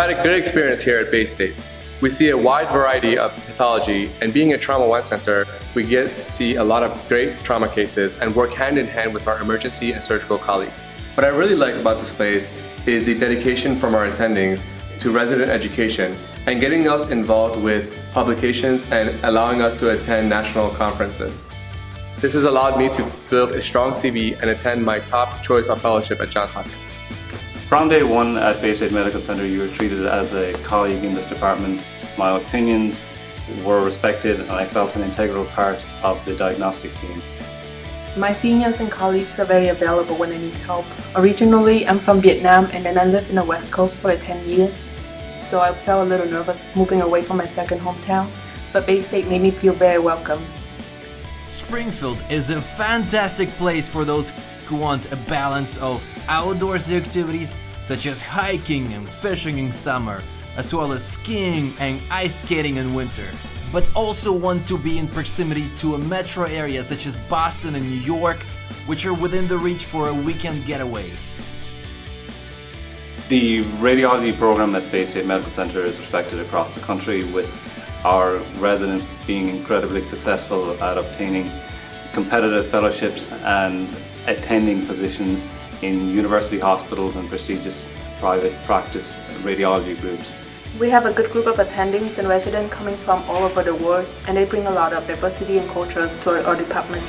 had a good experience here at Baystate. We see a wide variety of pathology, and being a Trauma One Center, we get to see a lot of great trauma cases and work hand in hand with our emergency and surgical colleagues. What I really like about this place is the dedication from our attendings to resident education and getting us involved with publications and allowing us to attend national conferences. This has allowed me to build a strong CV and attend my top choice of fellowship at Johns Hopkins. From day one at Baystate Medical Centre you were treated as a colleague in this department. My opinions were respected and I felt an integral part of the diagnostic team. My seniors and colleagues are very available when I need help. Originally, I'm from Vietnam and then I lived in the West Coast for 10 years, so I felt a little nervous moving away from my second hometown, but Baystate made me feel very welcome. Springfield is a fantastic place for those who want a balance of outdoors activities such as hiking and fishing in summer, as well as skiing and ice skating in winter, but also want to be in proximity to a metro area such as Boston and New York, which are within the reach for a weekend getaway. The radiology program at Baystate Medical Centre is respected across the country with our residents being incredibly successful at obtaining competitive fellowships and attending positions in university hospitals and prestigious private practice radiology groups. We have a good group of attendings and residents coming from all over the world and they bring a lot of diversity and cultures to our, our department.